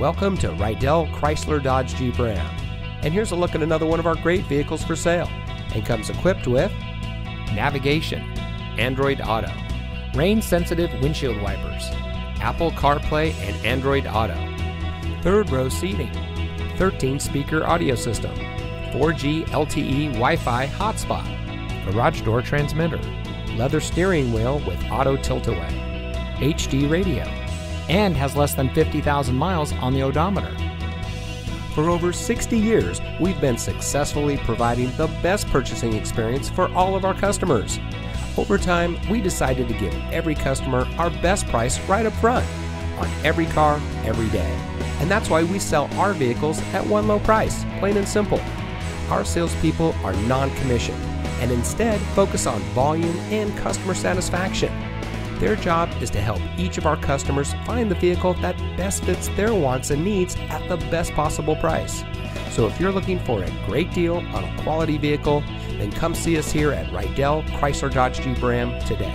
Welcome to Rydell Chrysler Dodge Jeep Ram. And here's a look at another one of our great vehicles for sale. And comes equipped with navigation, Android Auto, rain sensitive windshield wipers, Apple CarPlay and Android Auto, third row seating, 13 speaker audio system, 4G LTE Wi Fi hotspot, garage door transmitter, leather steering wheel with auto tilt away, HD radio, and has less than 50,000 miles on the odometer. For over 60 years, we've been successfully providing the best purchasing experience for all of our customers. Over time, we decided to give every customer our best price right up front on every car, every day. And that's why we sell our vehicles at one low price, plain and simple. Our salespeople are non commissioned and instead focus on volume and customer satisfaction. Their job is to help each of our customers find the vehicle that best fits their wants and needs at the best possible price. So if you're looking for a great deal on a quality vehicle, then come see us here at Rydell Chrysler Dodge Jeep Ram today.